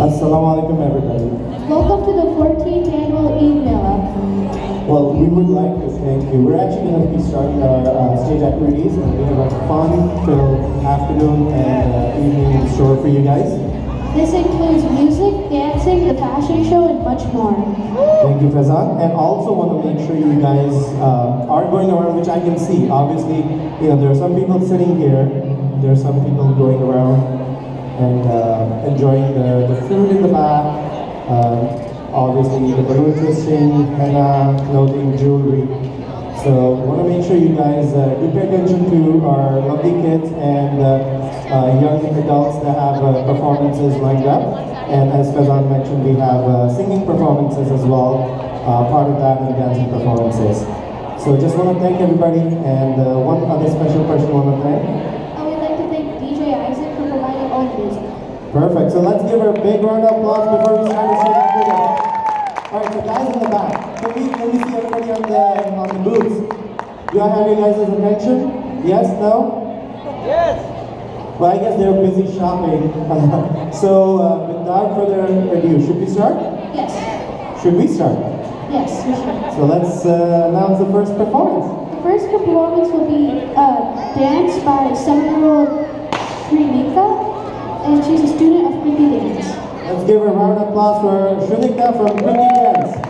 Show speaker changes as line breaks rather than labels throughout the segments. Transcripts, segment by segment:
Assalamu alaikum everybody.
Welcome to the 14th annual Eid Mela.
Well, we would like to thank you. We're actually going to be starting our uh, stage activities and we have a fun-filled afternoon and uh, evening in store for you guys.
This includes music, dancing, the fashion show, and much more.
Thank you, Fazan. And also want to make sure you guys uh, are going around, which I can see. Obviously, you know, there are some people sitting here. There are some people going around and uh, enjoying the, the food in the back. Uh, obviously, the balloon twisting, henna, clothing, jewelry. So, want to make sure you guys uh, do pay attention to our lovely kids and uh, uh, young adults that have uh, performances lined up. And as Fazan mentioned, we have singing performances as well, part of that and dancing performances. So just want to thank everybody and uh, one other special person want to thank.
I would like to thank DJ Isaac for providing all the music.
Perfect. So let's give her a big round of applause before we start the singing video. All right, so guys in the back, can we, can we see everybody on the, on the booths? Do I have you guys' attention? Yes, no? Yes! Well, I guess they're busy shopping. so, uh, without further ado, should we start?
Yes.
Should we start?
Yes, we should.
So let's uh, announce the first performance.
The first performance will be a dance by seven-year-old Srinika, and she's a student of Creepy Dance.
Let's give her a round of applause for Shunika from Quickie Dance.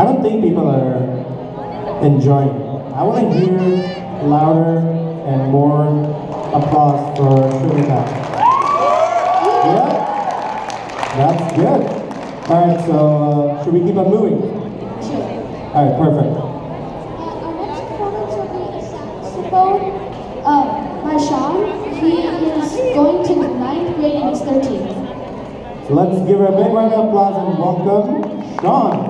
Are enjoying it. I want to hear louder and more applause for Shrivika. Yeah? That's good. Alright, so uh, should we keep on moving?
Sure.
Alright, perfect.
Uh, our next performance will be a uh. He is going to ninth grade and is 13.
So let's give her a big round of applause and welcome Sean.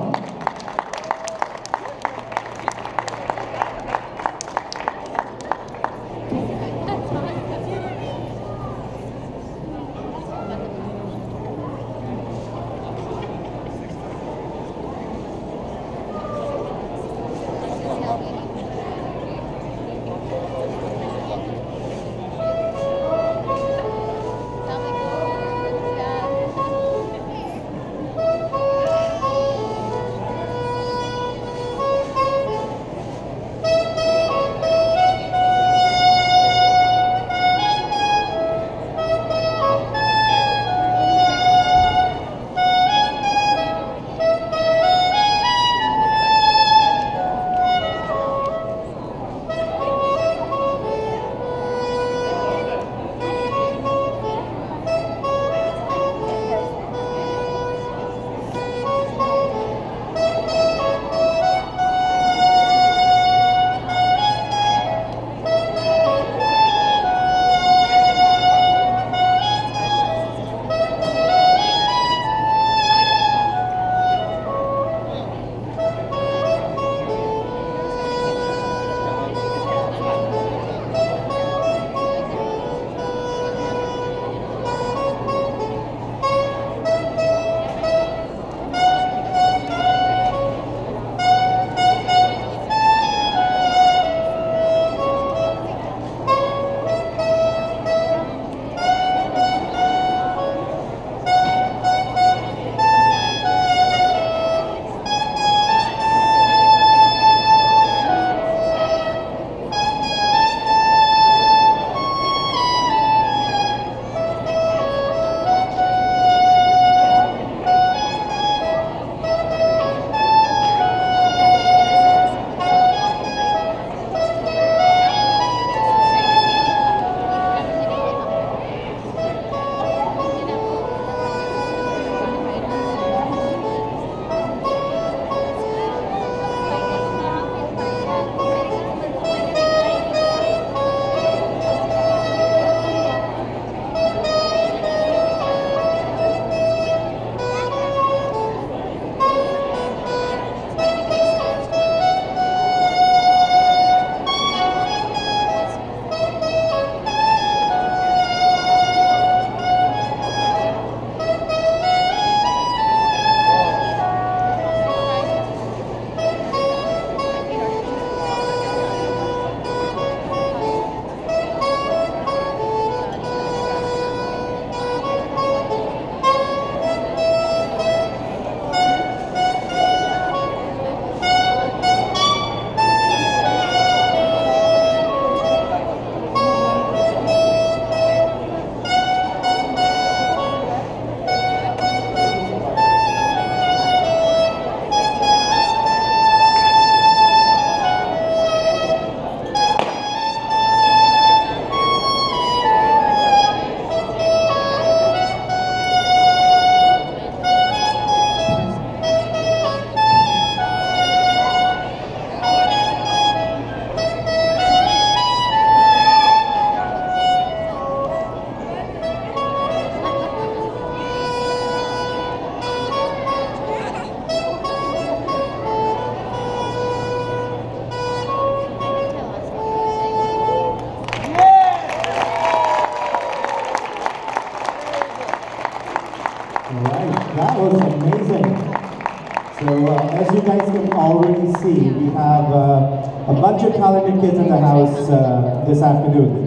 This afternoon.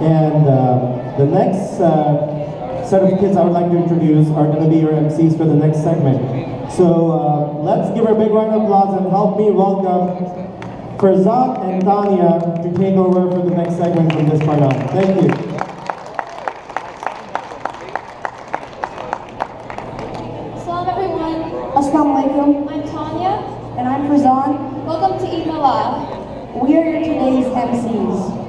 And uh, the next uh, set of kids I would like to introduce are going to be your MCs for the next segment. So uh, let's give a big round of applause and help me welcome Farzan and Tanya to take over for the next segment from this point on. Thank you.
Salam everyone.
Assalamu alaikum.
I'm Tanya.
And I'm Farzan.
Welcome to Eid Mela.
We are your today's MCs.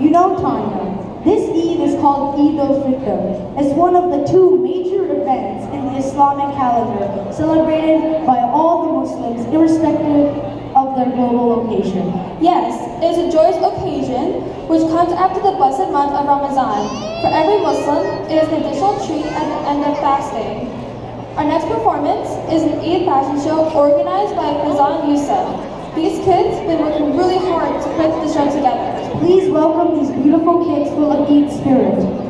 You know, Tanya, this Eid is called Eid al-Fitr. It's one of the two major events in the Islamic calendar, celebrated by all the Muslims, irrespective of their global location.
Yes, it is a joyous occasion which comes after the blessed month of Ramadan. For every Muslim, it is an additional treat at the end of fasting. Our next performance is an Eid fashion show organized by Fazan Youssef. These kids have been working really hard to put the show together.
Please welcome these beautiful kids full of Eid spirit.